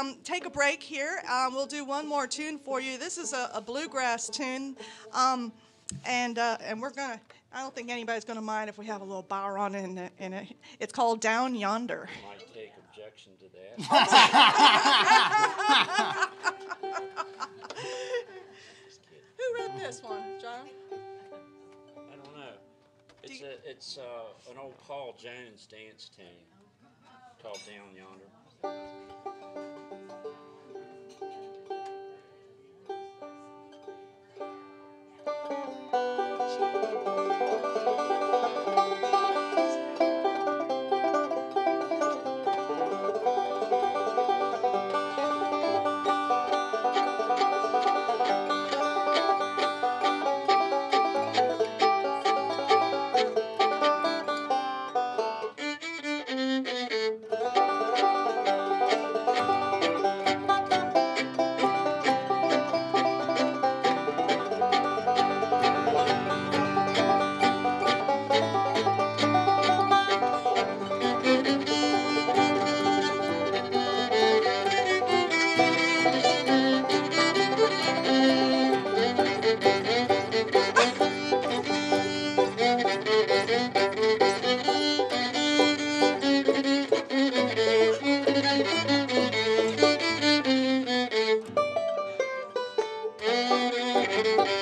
um, take a break here. Um, we'll do one more tune for you. This is a, a bluegrass tune, um, and uh, and we're gonna. I don't think anybody's gonna mind if we have a little bar on in it. In it. It's called Down Yonder. Might take objection to that. Who wrote this one, John? I don't know. It's a, it's uh, an old Paul Jones dance tune called Down Yonder. thank you